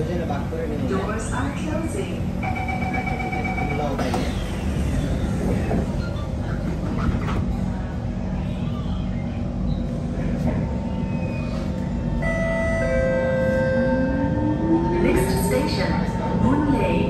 দুজনে ভাগ করে নিয়ে যায়। Doors are closing. খোলাও তাইলে। Next station, Moon Lane.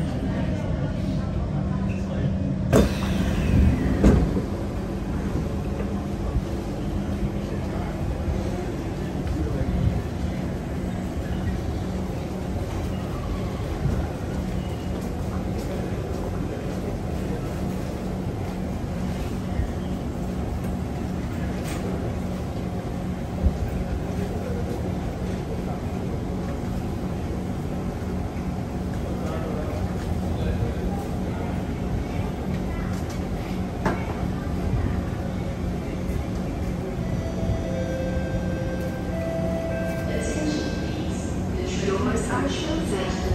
Are closing.